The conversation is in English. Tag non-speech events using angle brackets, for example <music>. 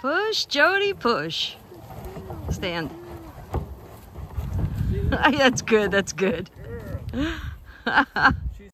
Push, Jody, push. Stand. <laughs> that's good, that's good. <laughs>